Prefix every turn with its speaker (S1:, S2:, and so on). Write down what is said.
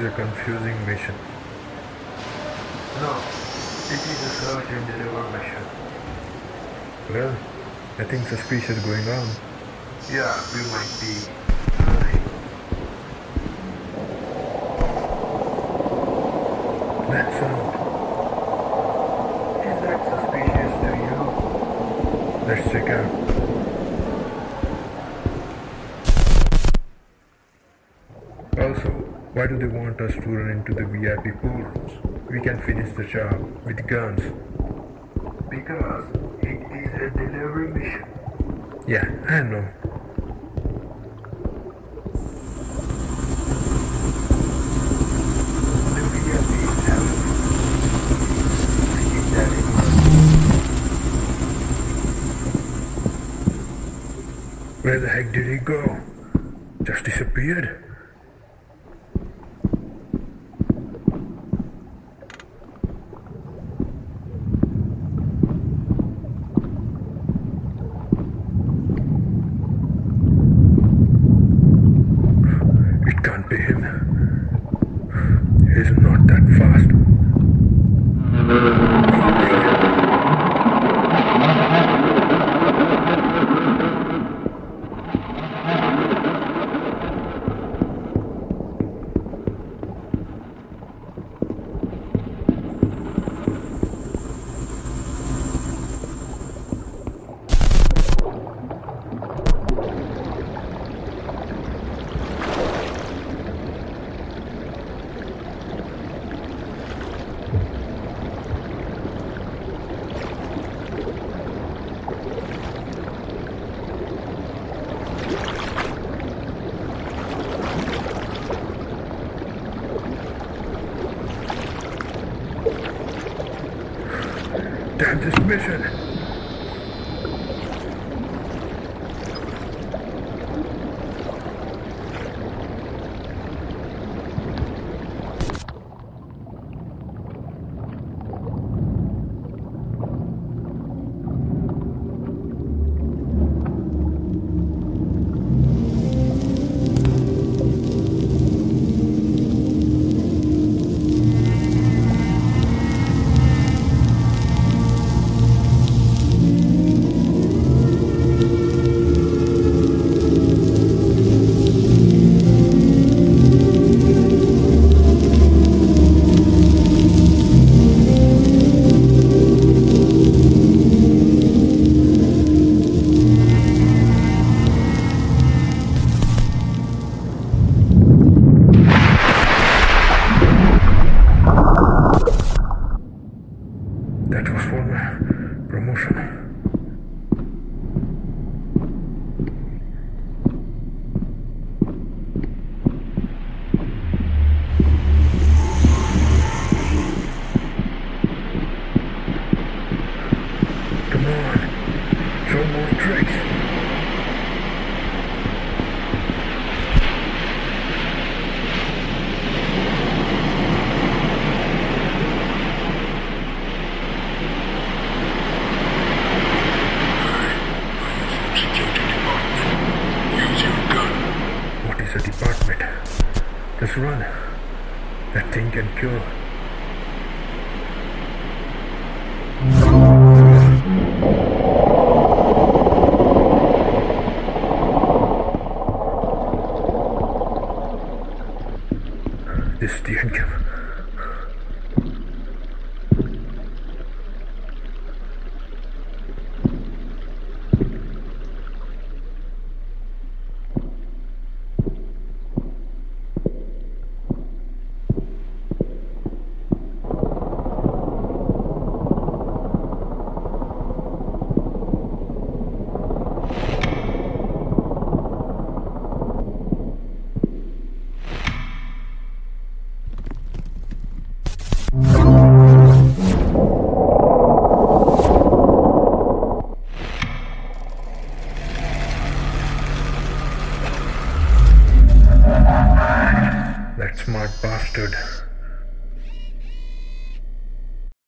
S1: is a confusing mission.
S2: No, it is a search and deliver mission.
S1: Well, I nothing suspicious going on.
S2: Yeah, we might be.
S1: That sound.
S2: Is that suspicious to you?
S1: Let's check out. Also, why do they want us to run into the VIP pool rooms? We can finish the job with guns.
S2: Because it is a delivery mission.
S1: Yeah, I know.
S2: The VIP have Is that it?
S1: Where the heck did he go? Just disappeared? This mission! Promotion. Come on, show more tricks. Just run. That thing can cure smart bastard.